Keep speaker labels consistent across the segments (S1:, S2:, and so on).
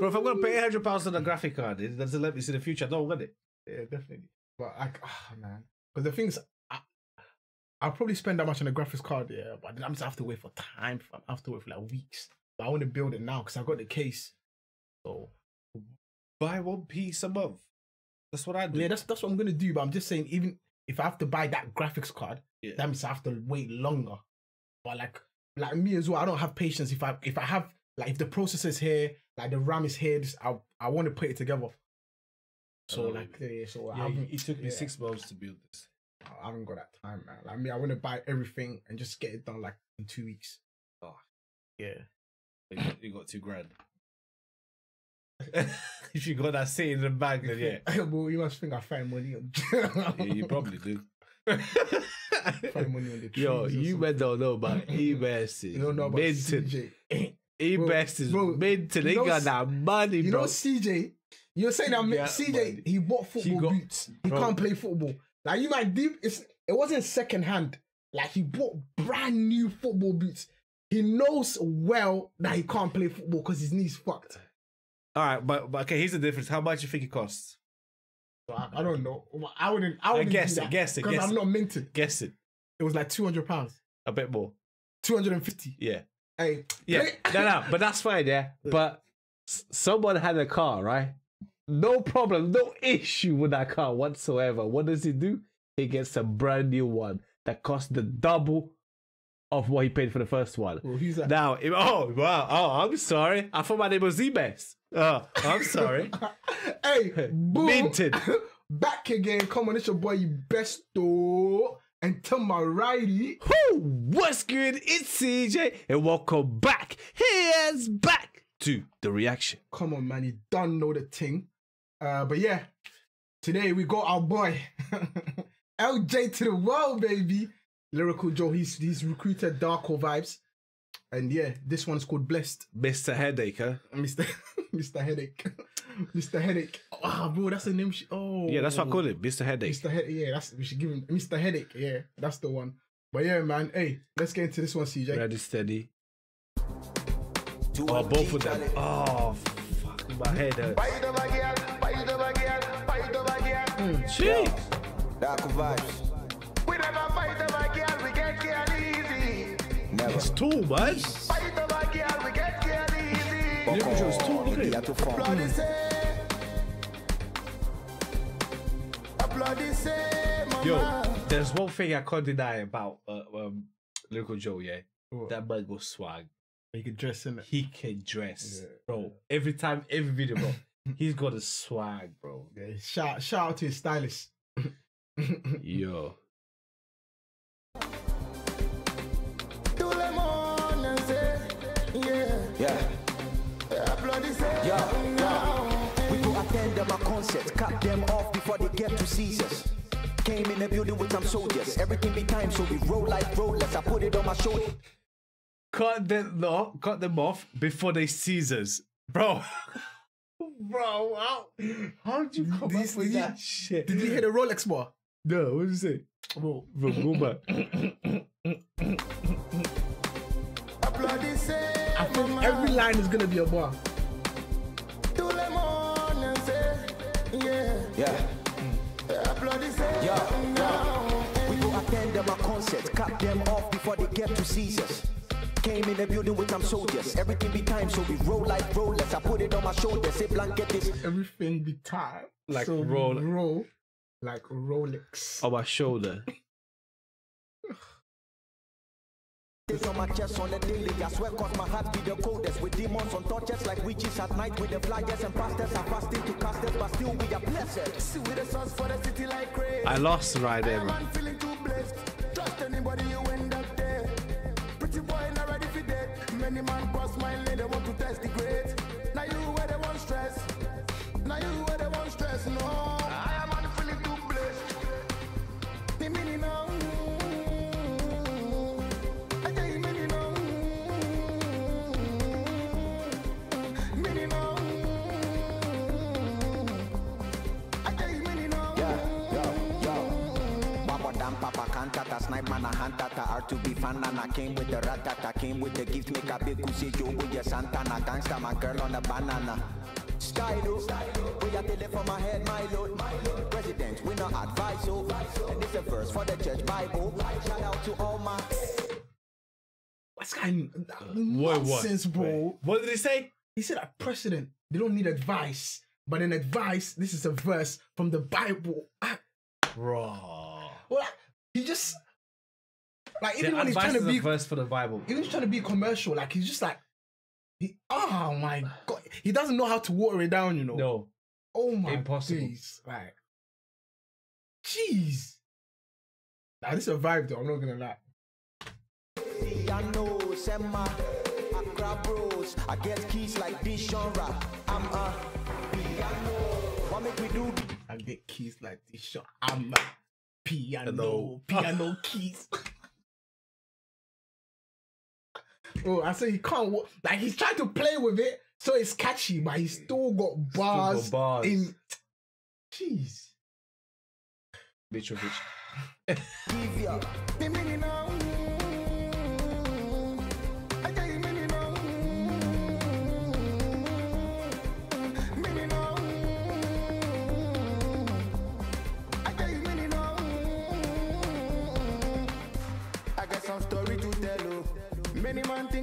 S1: Bro, if I'm gonna pay 800 pounds on a graphic card, it doesn't let me see the future. I don't want it.
S2: Yeah, definitely. But like, ah man, because the things I, I'll probably spend that much on a graphics card, yeah. But then I'm just have to wait for time. I have to wait for like weeks. But I want to build it now because I got the case. So
S1: Buy one piece a month. That's what I do.
S2: yeah, that's that's what I'm gonna do. But I'm just saying, even if I have to buy that graphics card,
S1: Yeah.
S2: that means I have to wait longer. But like, like me as well, I don't have patience. If I if I have like if the processor is here, like the RAM is here, just, I I want to put it together. So
S1: Oh,
S2: like, yeah, so I
S1: Yeah,
S2: haven't,
S1: it took me
S2: yeah.
S1: six months to build this.
S2: I haven't got that time, man. Like me, I want to buy everything and just get it done like in two weeks.
S1: Oh.
S2: Yeah.
S1: You got, you got two grand. if you got that sitting in the bank, then yeah,
S2: well, you must think I find money on.
S1: yeah you probably do.
S2: find money on the.
S1: Yo, you men don't know about e-best
S2: You don't know about
S1: minted.
S2: CJ.
S1: E-best is
S2: bro,
S1: minted. They
S2: know
S1: got that money,
S2: You
S1: bro.
S2: know CJ. You're saying that CJ
S1: money.
S2: he bought football
S1: got-
S2: boots. He
S1: bro.
S2: can't play football. Like you might deep. It's it wasn't second hand. Like he bought brand new football boots. He knows well that he can't play football because his knees fucked.
S1: All right, but, but okay, here's the difference. How much you think it costs?
S2: I, I don't know. I wouldn't. I wouldn't
S1: guess
S2: do
S1: it,
S2: that
S1: guess it,
S2: because I'm not minted.
S1: Guess it.
S2: It was like two hundred pounds,
S1: A bit more.
S2: two hundred and fifty.
S1: Yeah.
S2: Hey,
S1: Yeah. no, no, but that's fine, yeah. But someone had a car, right? No problem, no issue with that car whatsoever. What does he do? He gets a brand new one that costs the double of what he paid for the first one.
S2: Well, who's that?
S1: Now, if, oh wow, oh, I'm sorry. I thought my name was Z-Best. Oh, I'm sorry.
S2: hey, boom.
S1: Minted.
S2: Back again. Come on, it's your boy, you best though. And tell my righty.
S1: Who? What's good? It's CJ, and welcome back. Here's back to the reaction.
S2: Come on, man. You don't know the thing. Uh, but yeah, today we got our boy LJ to the world, baby. Lyrical Joe. He's he's recruited DarkoVibes. And yeah, this one's called Blessed.
S1: Mr. Headache, huh?
S2: Mr. Mr. Headache. Mr. Headache. Ah, bro, that's the name. She, oh,
S1: Yeah, that's what I call it, Mr. Headache.
S2: Mr. Headache. Yeah, that's we should give him Mr. Headache. Yeah, that's the one. But yeah, man. Hey, let's get into this one, CJ.
S1: Ready, steady. Oh, both of them. Oh, fuck, my head hurts. Jeez.
S3: DarkoVibes.
S4: We never fight over girl, we get girl easy.
S3: Never.
S1: It's too much.
S4: Fight over girl, we get girl easy.
S1: Lyrical Joe's too, look Yo, there's one thing I can't deny about uh, um, Lyrical Joe, yeah?
S2: What?
S1: That man was swag.
S2: You can dress in it.
S1: He can dress,
S2: Yeah.
S1: bro. Every time, every video, bro. He's got a swag, bro.
S2: Yeah, shout shout out to his stylist.
S1: Yo.
S3: Them a concert, cut them off before they get to Caesars. Came in the building with some soldiers. Everything be time, so we roll like rollers. I put it on my shoulder.
S1: Cut them no, cut them off before they Caesars. Bro. bro, how how'd you come
S2: Did
S1: up
S2: you-
S1: with
S2: did you-
S1: that shit?
S2: Did you hear the Rolex bar?
S1: No, what did you say?
S2: Bro,
S1: Bro, go back.
S4: A bloody say,
S2: I think every line is gonna be a bar.
S4: Yeah,
S3: Yeah.
S4: a bloody say,
S3: Yo,
S4: no.
S3: We go attend them a concert, cut them off before they get to Caesars. Came in the building with some soldiers. Everything be time, so we roll like rollers. I put it on my shoulders. Say blanket this.
S2: Everything be time.
S1: Like
S2: so
S1: roll-
S2: roll like Rolex.
S1: On my shoulder.
S3: on my chest on the daily. I swear cause my heart be the coldest. With demons on torches like witches at night. With the flyers and pastors are fasting to cast us, but still we are blessed.
S4: See with the sauce for the city like crazy.
S1: I lost right there.
S4: Man feeling too blessed. Trust anybody you end up there. Pretty boy not ready for. Many man cross my
S3: can't cut a snipe man man a hantata R2B fan and I came with the ratata Came with the gift make a big kusi yo with your Santana Gangsta my girl on the banana Stylo, we a tell it from my head, my lord President, we no advice, oh And it's a verse for the church Bible Shout out to all my
S2: What's kind
S1: what?
S2: nonsense, bro?
S1: Wait, What did he say?
S2: He said that president, they don't need advice. But in advice, this is a verse from the Bible. Ah,
S1: Raw.
S2: well, he just like even
S1: The
S2: when he's trying to be
S1: verse for the Bible.
S2: even he's trying to be commercial, like he's just like he oh my god. He doesn't know how to water it down, you know.
S1: No.
S2: Oh my
S1: Impossible.
S2: days. Like jeez. Now this is a vibe though, I'm not gonna lie.
S3: Piano, Sema, Accra Bros. I get keys like this genre. I'm a piano. What make we do?
S2: I get keys like this shot. I'm a piano,
S1: Hello.
S2: piano keys. oh, I say he can't. wa- Like he's trying to play with it, so it's catchy, but he's still got bars,
S1: bars.
S2: in. Jeez.
S1: Mitrovic.
S4: Oh,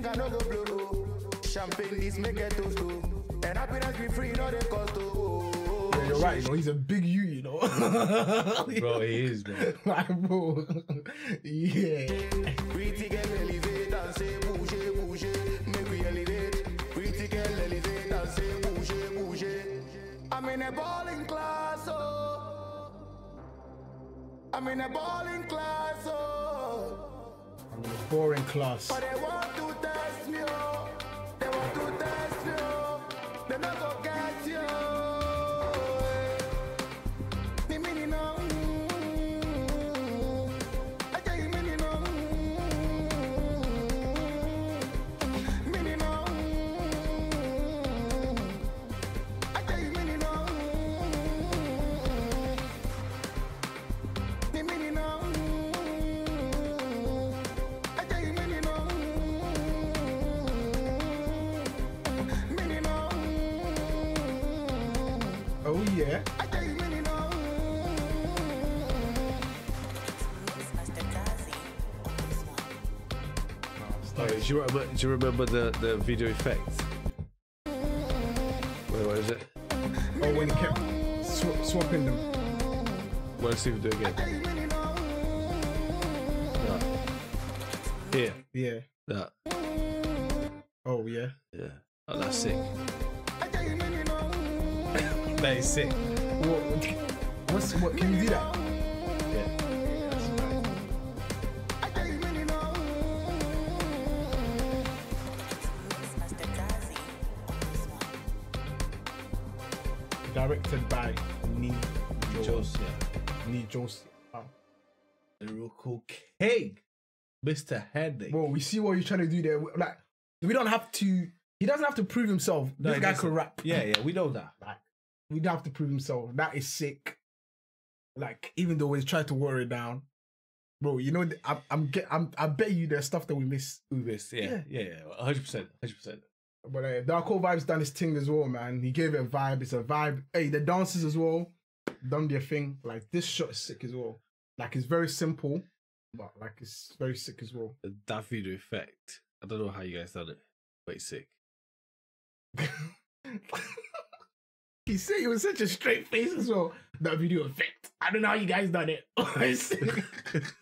S4: think I no go blow oh. Champagne this make a toast oh. And happiness be free, no they cost oh.
S2: Yeah, you're right. You know, he's a big you. You know,
S1: Bro, he is, bro.
S2: like, bro. yeah.
S4: Pretty girl elevate and say bouger, bouger, make we elevate. Pretty girl elevate and say bouger, bouger. I'm in a balling class, oh. I'm in a balling class, oh.
S2: Boring class.
S4: But they want to Oh,
S1: do, you remember, do you remember the, the video effect? Wait, what is it?
S2: Oh, when he kept sw- swapping them.
S1: Well, let's see if we do it again. No. Here.
S2: Yeah.
S1: That.
S2: Oh yeah.
S1: Yeah. Oh, that's sick.
S4: I tell you mini now.
S1: That is sick.
S2: What? What's what? Can you do that?
S1: Yeah.
S4: I tell you mini now.
S2: Directed by Nee
S1: Joseph.
S2: Nee Joseph. Wow.
S1: Lyrical King. Mr. Headache.
S2: Well, we see what you're trying to do there. Like, we don't have to. He doesn't have to prove himself.
S1: No,
S2: this
S1: he
S2: guy
S1: doesn't.
S2: can rap.
S1: Yeah, yeah, we know that.
S2: Like, we don't have to prove himself. That is sick. Like, even though he's trying to water it down, bro. You know, I'm, I'm, get, I'm, I bet you there's stuff that we miss.
S1: We missed. Yeah, yeah, yeah. 100%. 100%.
S2: But uh, DarkoVibes done his thing as well, man. He gave it a vibe. It's a vibe. Hey, the dancers as well done their thing. Like this shot is sick as well. Like it's very simple, but like it's very sick as well.
S1: That video effect. I don't know how you guys done it, but it's sick.
S2: he said it was such a straight face as well. That video effect. I don't know how you guys done it.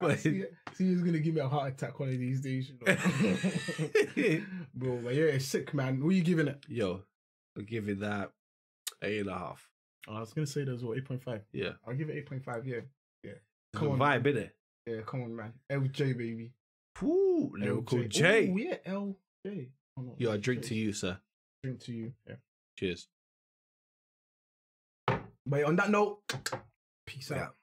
S1: But
S2: see, see, he's gonna give me a heart attack one of these days, you know. bro. But yeah, sick, man. What are you giving it?
S1: Yo, I'll give it that eight and a half.
S2: I was gonna say that as well, eight point five.
S1: Yeah.
S2: I'll give it eight point five. Yeah,
S1: Come
S2: Come
S1: on, vibe, innit?
S2: yeah. Come on, man. LJ baby.
S1: Woo, lyrical. J.
S2: Oh yeah, LJ. Oh, no,
S1: Yo, I drink
S2: J.
S1: to you, sir.
S2: Drink to you. Yeah.
S1: Cheers.
S2: But on that note, peace
S1: Yeah.
S2: out.